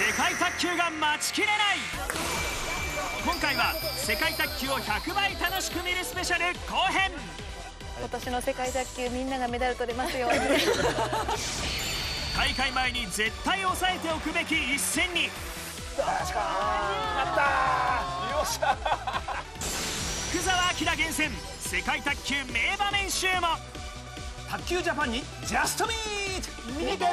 世界卓球が待ちきれない。今回は世界卓球を100倍楽しく見るスペシャル後編。今年の世界卓球みんながメダル取れますよ大会前に絶対押さえておくべき一戦に。福澤明厳選。世界卓球名場面集も。卓球ジャパンにジャストミート。見てね